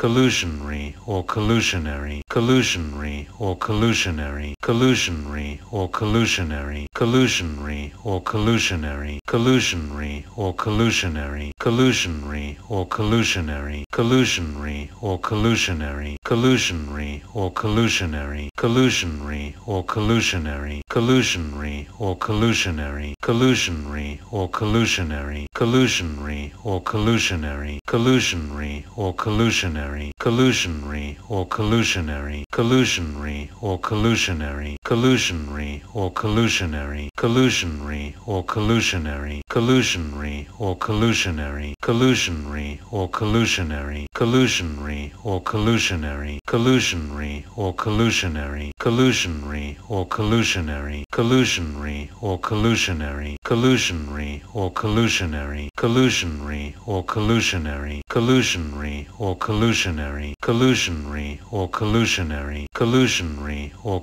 collusionary or collusionary, collusionary or collusionary, collusionary or collusionary, collusionary or collusionary, collusionary or collusionary, collusionary or collusionary, collusionary or collusionary, collusionary or collusionary, collusionary or collusionary, collusionary or collusionary, collusionary or collusionary, collusionary or collusionary, collusionary or collusionary, collusionary or collusionary, collusionary or collusionary, collusionary or collusionary, collusionary or collusionary, collusionary or collusionary, collusionary or collusionary, collusionary or collusionary, collusionary or collusionary, collusionary or collusionary, collusionary or collusionary, collusionary or collusionary, collusionary or collusionary, collusionary or collusionary, collusionary or collusionary, collusionary or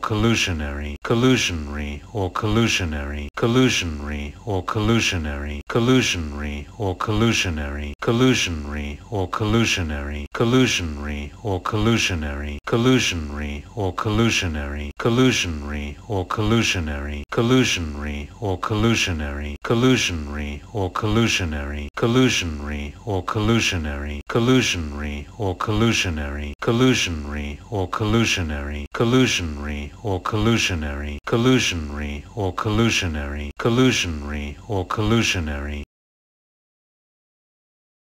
collusionary, collusionary or collusionary, collusionary or collusionary, collusionary or collusionary, collusionary or collusionary, collusionary or collusionary, collusionary or collusionary, collusionary or collusionary, collusionary or collusionary, collusionary or collusionary, collusionary or collusionary, collusionary or collusionary, collusionary or collusionary, collusionary or collusionary, collusionary or collusionary, collusionary or collusionary,